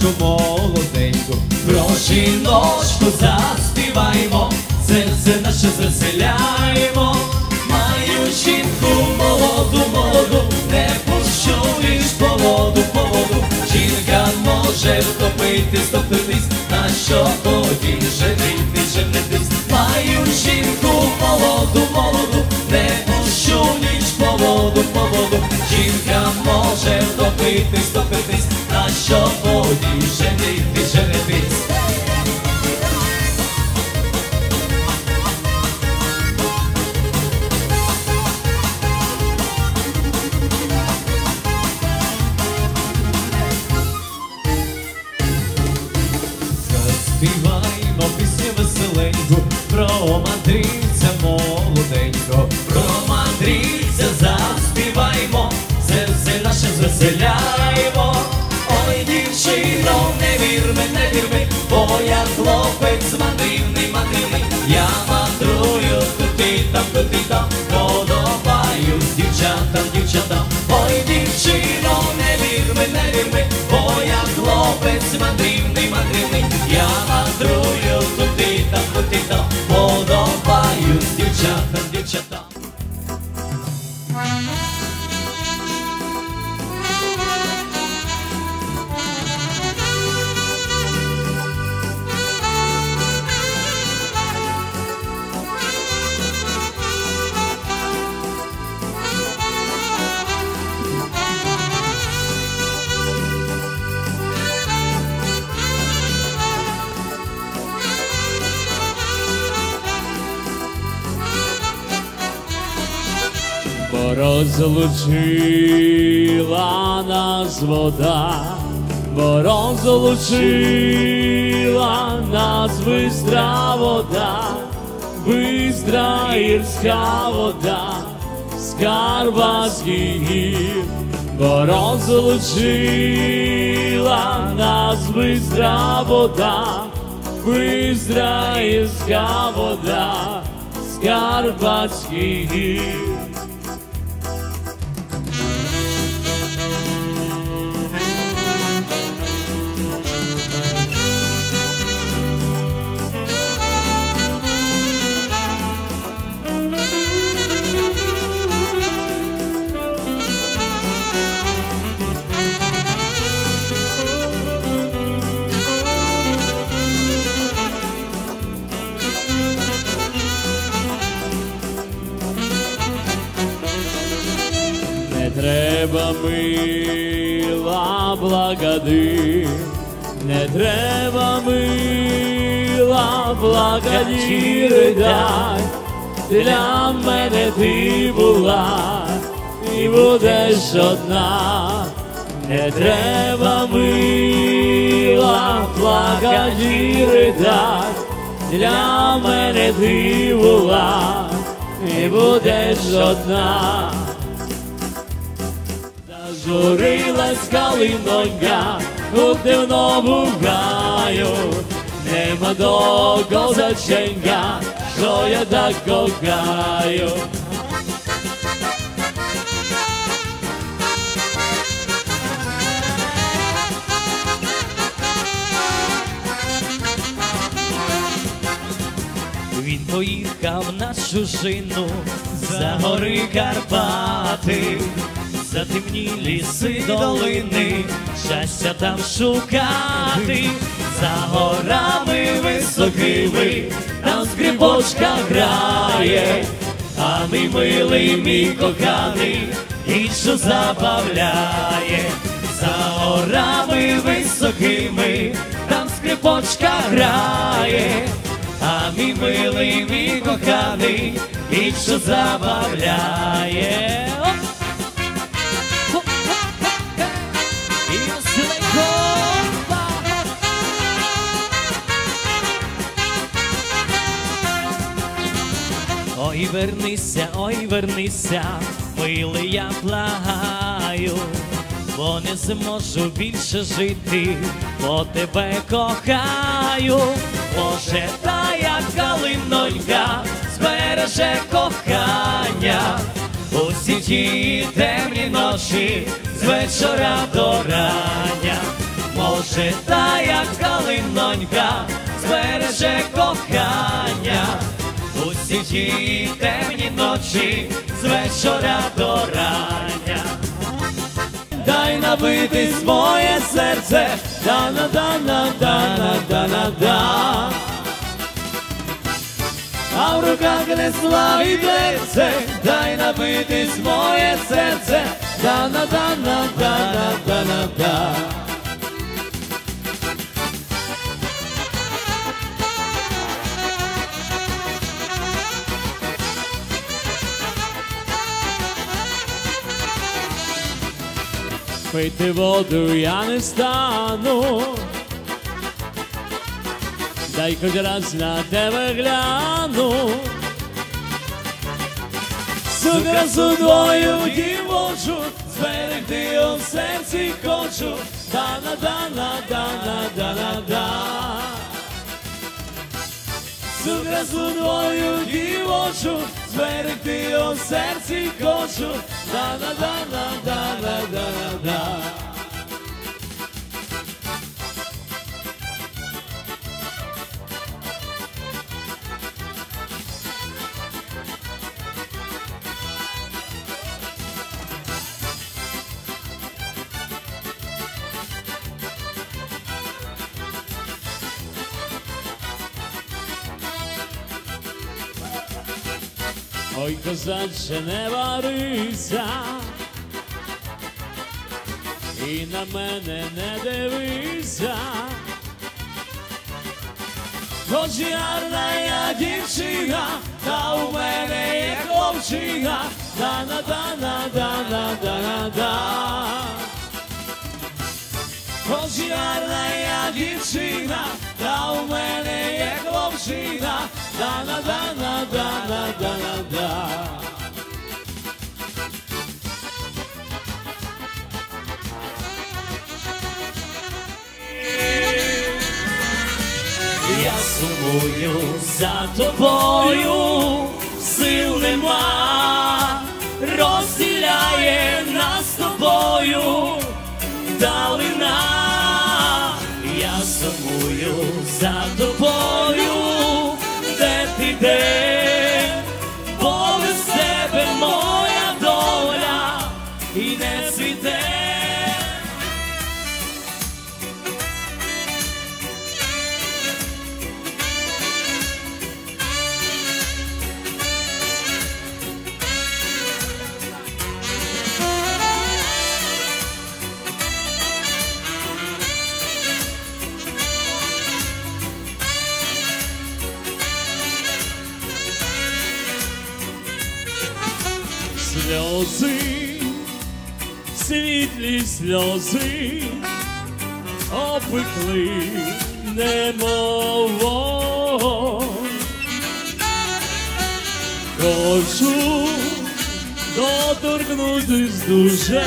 жіночку молоденьку, про жіночку заспіваємо, серце наше звеселяємо, маю жінку молоду, молоду, не пущу лиш по воду, по воду, жінка може втопитись, втопитись, на що тоді женитись, женитись, маю жінку молоду, молоду, не пущу ніч по воду, по воду, жінка може втопитись, втопитись, на що дівчино, не вірми, не вірми, бо я хлопець мандрівний, мандрівний, я мандрую туди там, туди там, подобаюсь дівчатам, дівчатам. Ой, дівчино, не вірми, не вірми, бо я хлопець мандрівний, мандрівний, я мандрую туди там, туди там, подобаюсь дівчатам. Розлучила нас вода, бо розлучила нас бистра вода, бистра гірська вода, скарбатський гір, бо розлучила нас бистра вода, бистра гірська вода, скарбатський гір. Треба мила благоди, не треба мила благоді. Ридай, для мене ти була і будеш одна, не треба мила благоді ридай, для мене ти була і будеш одна. Зажурилась калинонька у дивному гаю, нема до козаченька, що я так кохаю. Він поїхав на чужину за гори Карпати, за темні ліси долини, щастя там шукати, за горами високими, там скрипочка грає, а мій милий, мій коханий, іншу забавляє, за горами високими, там скрипочка грає. А мій милий, мій коханий, іншу забавляє. Ой, вернися, ой, вернися, милий, я благаю, бо не зможу більше жити, бо тебе кохаю. Може, та як калинонька збереже кохання, усі ті темні ночі з вечора до рання. Може, жита, як калинонька, збереже кохання. Усі ті темні ночі з вечора до рання. Дай набитись моє серце, дана дана дана дана да. А в руках несла і серце, дай набитись моє серце, дана дана дана дана да. Пити воду я не стану. Дай хоч раз на тебе гляну. Цю красу твою дівочу, зберегти у серці хочу, дана дана дана дана да. Цю красу твою дівочу, зберегти у серці хочу, дана дана дана дана да. Ой, козаче, не варися, і на мене не дивися. Хоч гарна я дівчина, та у мене є хлопчина, дана дана дана дана да. Хоч гарна я дівчина, та у мене є хлопчина, дана дана дана дана да. Я сумую за тобою, сил нема, розділяє нас з тобою далина. Я сумую за тобою, де Сльози, світлі сльози, опекли немов вогонь. Хочу доторкнутись дуже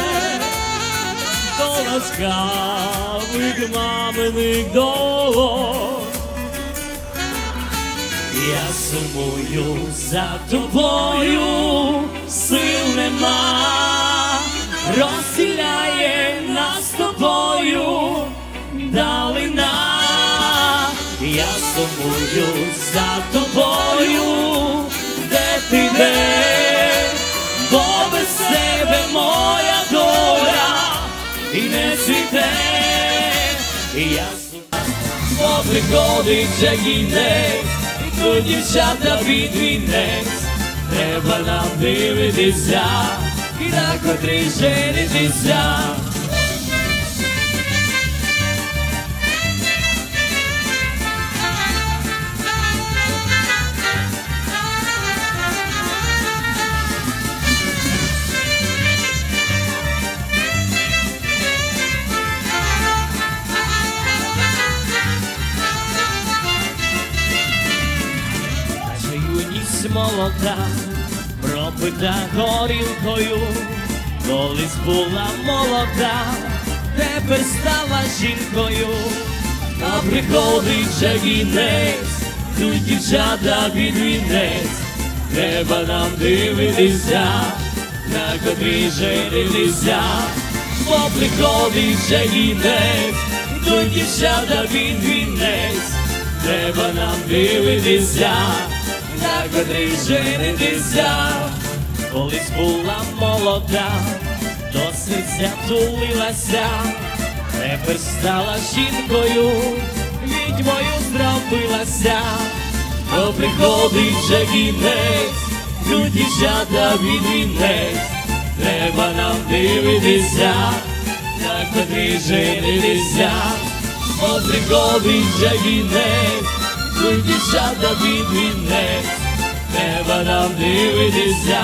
до ласкавих маминих долонь. Я сумую за тобою, сил нема, розділяє нас з тобою далина. Я сумую за тобою, де ти де, бо без тебе моя доля і не цвіте. Я Бо приходить же кінець, тут дівчата під вінець, треба нам дивитися, і на котрий женитися. Молода, пропита горілкою, колись була молода, тепер стала жінкою, а приходить же кінець, тут дівчата під вінець, треба нам дивитися, на котрій женитися, бо приходить же кінець, йдуть дівчата під вінець, треба нам дивитися, котрий женитися. Колись була молода, до серця тулилася, тепер стала жінкою, відьмою зробилася, то приходить вже кінець, дівчата під вінець, треба нам дивитися, на котрій женитися, от приходить вже кінець, дівчата під вінець, треба нам дивитися,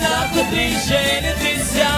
на котрій женитися.